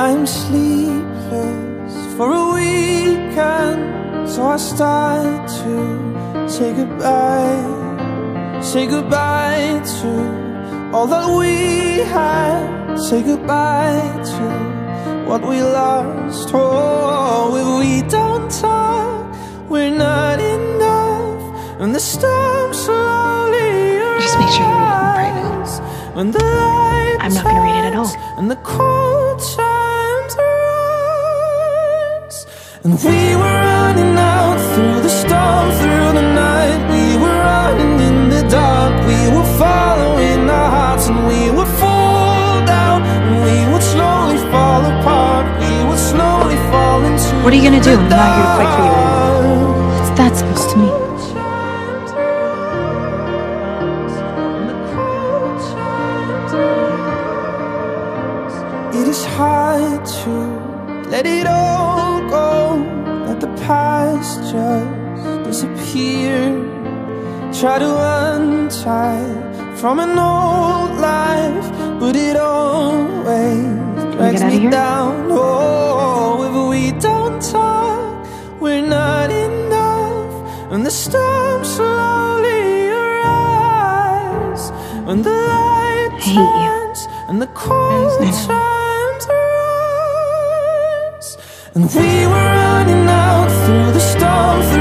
I'm sleepless for a weekend, so I start to say goodbye, say goodbye to all that we had, say goodbye to what we lost. Oh, if we don't talk, we're not enough, and the storm slowly Just make sure you read it in private. I'm not gonna read it at all. And the cold And we were running out through the storm, through the night. We were running in the dark. We were following our hearts And we would fall down. And we would slowly fall apart. We would slowly fall into What are you gonna do? I'm not here to fight for you anymore What's that supposed to mean? It is hard to let it all go, let the past just disappear. Try to untie from an old life, but it always drags me here? down. Oh, if we don't talk, we're not enough, and the storm slowly arrives. When the light turns and the cold I know. chimes rise, and we were running out through the storm,